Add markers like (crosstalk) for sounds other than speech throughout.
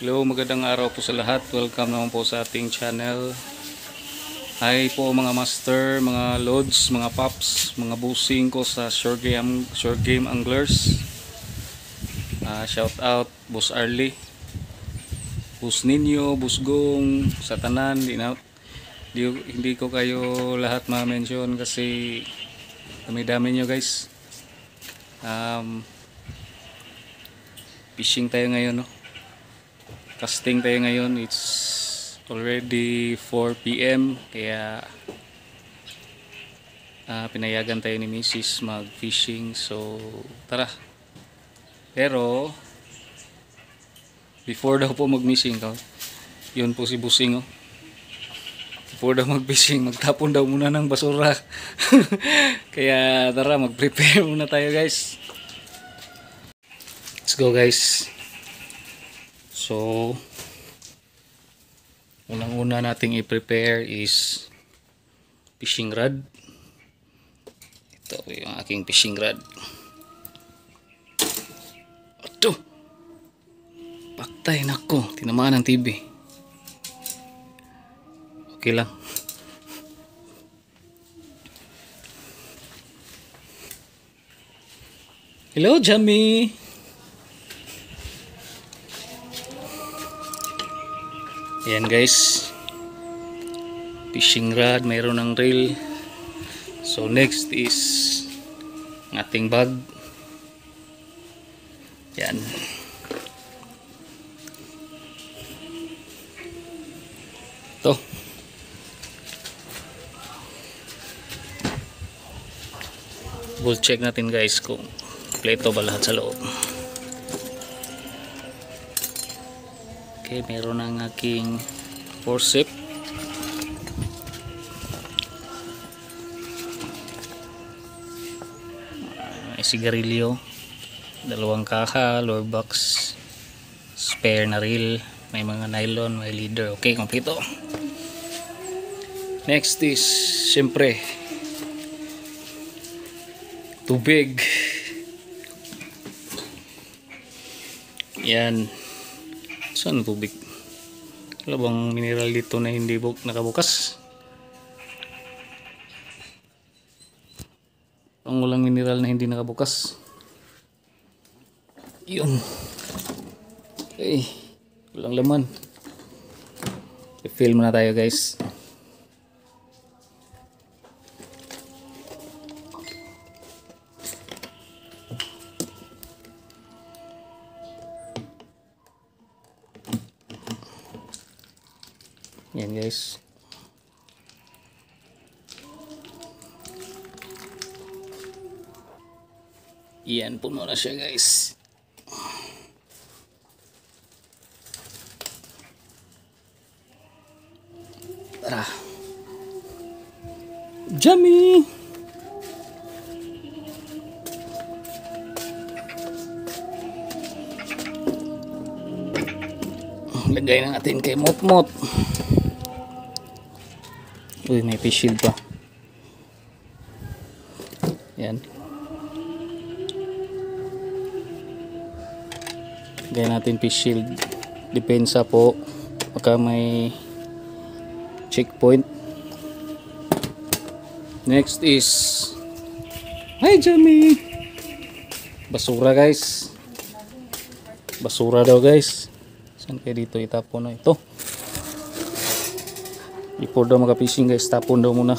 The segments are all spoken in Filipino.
Hello, magandang araw po sa lahat. Welcome naman po sa ating channel. Hi po mga master, mga loads, mga pops, mga busing ko sa short game, short game anglers. Ah, shout out Boss Arlie. Bus Ninyo, Bus Gong, sa tanan, di na, di, hindi ko kayo lahat ma-mention kasi dami-dami nyo guys. Um, fishing tayo ngayon no casting tayo ngayon. It's already 4 p.m. kaya ah, pinayagan tayo ni Mrs. mag fishing so tara. Pero before daw po mag missing ko yun po si Busing oh. Before daw mag fishing magtapon daw muna ng basura. (laughs) Kaya tara mag prepare muna tayo guys. Let's go guys So, unang-una nating i-prepare is fishing rod. Ito yung aking fishing rod. Ito! Paktay nako, tinamaan ng TV. Okay lang. Hello, Jamie! Ayan guys. Fishing rod, mayroon ng reel. So next is ating bag. Yan. Ito. Bull check natin guys kung kompleto ba lahat sa loob. Okay, meron ang aking forcep. May sigarilyo. Dalawang kaha, lure box, spare na reel, may mga nylon, may leader. Okay, kompleto. Next is, syempre, tubig. Yan. Saan tubig? Wala bang mineral dito na hindi buk nakabukas? Ang walang mineral na hindi nakabukas. Yun. Okay. Walang laman. I-fill muna tayo guys. Yan guys. Yan puno na siya guys. Tara. Jammy! Lagay na natin kay Motmot. Uy, may fish shield pa. Yan. Lagay natin fish shield. Depensa po. Pagka may checkpoint. Next is Hi, Jamie! Basura, guys. Basura daw, guys. Saan kayo dito itapon na ito? Before daw maka-fishing guys, tapon daw muna.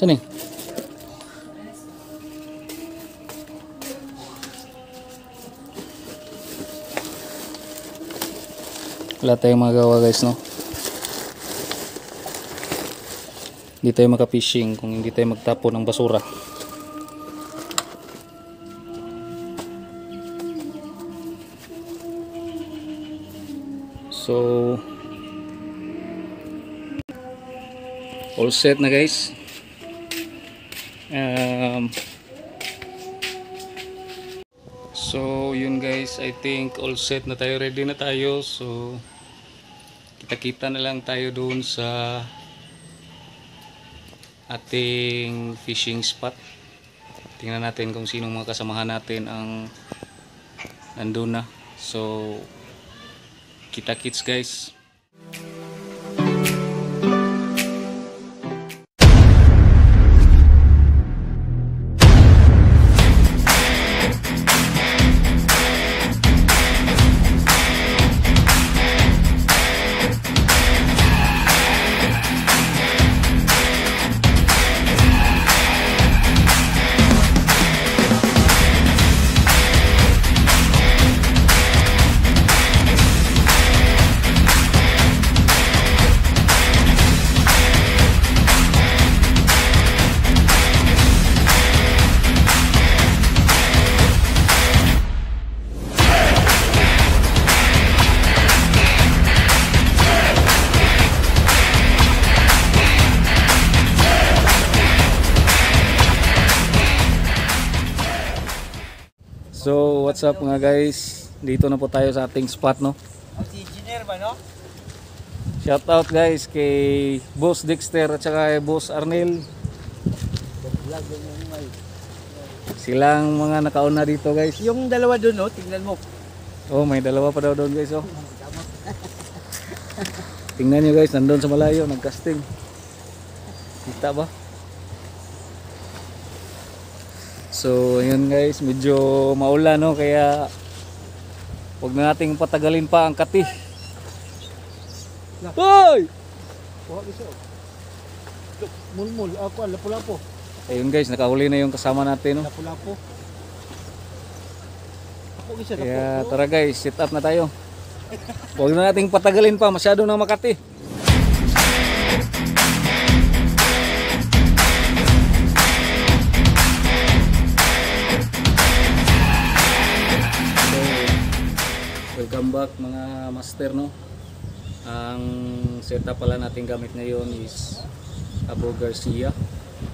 Saan eh? Wala tayong magawa guys no. Hindi tayo maka-fishing kung hindi tayo magtapon ng basura. So all set na guys. Um, so yun guys, I think all set na tayo, ready na tayo. So kita-kita na lang tayo doon sa ating fishing spot. Tingnan natin kung sinong mga kasamahan natin ang andun na. So, kita kits guys. So, what's up mga guys? Dito na po tayo sa ating spot, no? Si engineer ba, no? Shout out guys kay Boss Dexter at saka kay Boss Arnel. Silang mga nakauna dito guys. Yung dalawa doon, no? Tingnan mo. Oh, may dalawa pa daw doon guys, oh. Tingnan nyo guys, nandun sa malayo, nag-casting. Kita ba? So, ayun guys, medyo maulan no, kaya huwag na nating patagalin pa ang kati. Hoy! Siya. Mulmul, ako, lapu-lapo. Ayun guys, nakahuli na yung kasama natin no. Lapu-lapo. Kaya tara guys, sit up na tayo. Huwag na nating patagalin pa, masyado na Makati. Welcome back mga master no. Ang setup pala natin gamit ngayon is Abo Garcia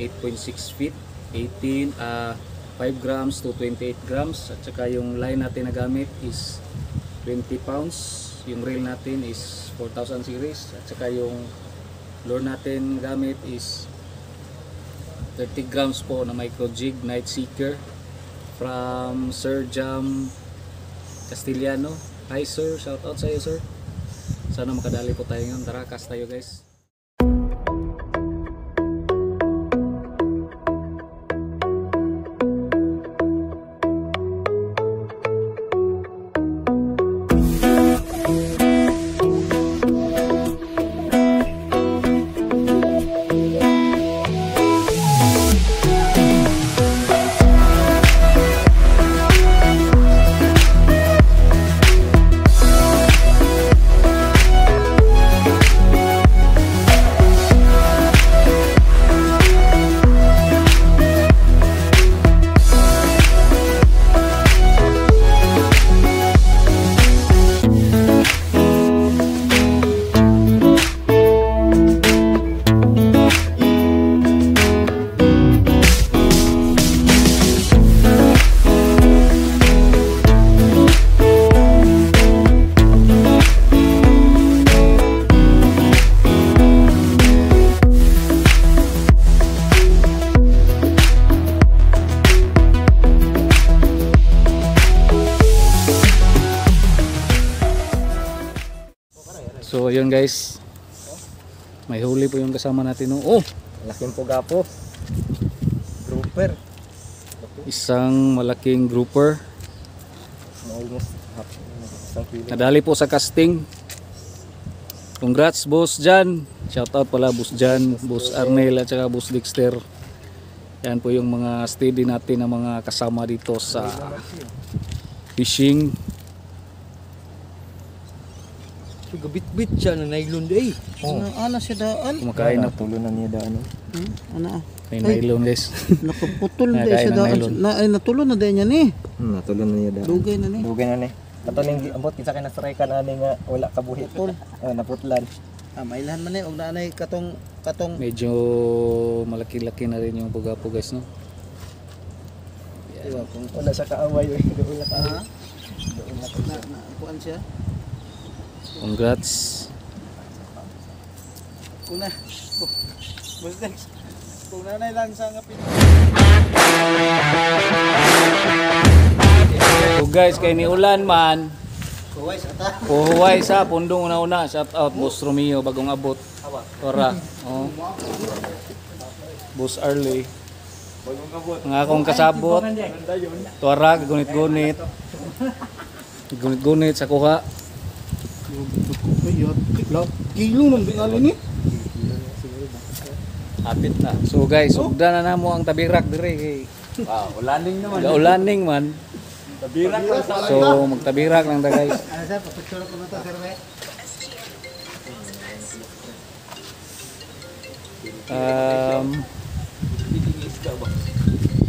8.6 feet 18 ah 5 grams to 28 grams. At saka yung line natin na gamit is 20 pounds. Yung reel natin is 4000 series. At saka yung lure natin gamit is 30 grams po na micro jig night seeker from Sir Jam Castellano hi sir. Shout out sa iyo sir. Sana makadali po tayo ngayon. Tara cast tayo guys guys. May huli po yung kasama natin. no? Oh, Laking puga po. Grouper. isang malaking grouper. Almost half. Nadali po sa casting. Congrats boss Jan. Shout out pala boss Jan, boss Arnel at saka boss Dexter. Yan po yung mga steady natin na mga kasama dito sa fishing. So, gabit-bit siya na nylon day. Ano, ano siya daan? Kumakain na. Tulo na niya daan. Hmm? Ano ah? May nylon guys. (laughs) Nakaputol na siya daan. Na, ay, natulo na din yan eh. Hmm, natulo na niya daan. Dugay na ni. Dugay na ni. Ato ning ambot kinsa kay na-strike na ni nga wala ka buhit. Putol. Oh, naputlan. Ah, mailahan man eh. Og naanay katong, katong, Medyo malaki-laki na rin yung puga po guys no. Diba, kung wala siya kaaway, eh, doon na ka. ha? Doon na ka. Na, na, kuan siya? Congrats. Kung na, oh, basta, kung nanay lang sa ngapin. So guys, kay ni Ulan man. Kuwais ata. Puhuway sa pundong una-una. Shout out Boss Romeo bagong abot. Awa. Ora. Oh. Boss Arley. Ang akong kasabot. Tuara, gunit-gunit. Gunit-gunit sa kuha. Hapit na. So guys, sugda na namo ang tabirak dire kay Wow, ulaning naman. gaulaning man. Tabirak lang sa So magtabirak lang ta guys. Ano sir, papicture ko na to sir may. Um,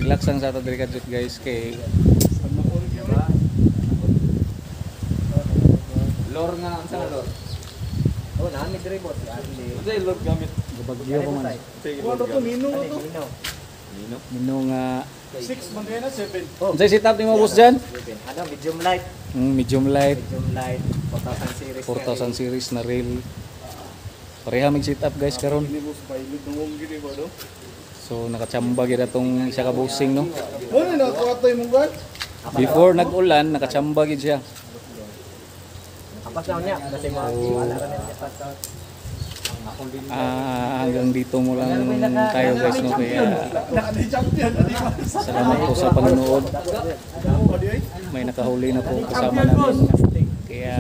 relax lang sa ato dire kadjut guys kay Lor nga ang sa lor. Oh, nami dire boss. Sa lor gamit. bagyo pa man. Sige, lor gamit. Mino to. Mino. Mino nga 6 man kaya na 7. Unsay setup nimo boss diyan? Ano, medium light. Mm, medium light, Medium light. 4000 series. 4000 series na reel. Pareha mig setup guys karon. Mong gini ba do? So nakachamba gid atong isa ka busing no. Mo ni na kuwatoy mong guard. Before nag-ulan, nakachamba gid siya. Apas lang niya. Kasi mga wala ka na niya pas out. Ah, hanggang dito mo lang tayo guys no kaya na salamat po sa panonood. May nakahuli na po kasama namin. Kaya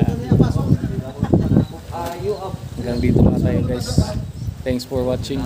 hanggang dito lang tayo guys. Thanks for watching.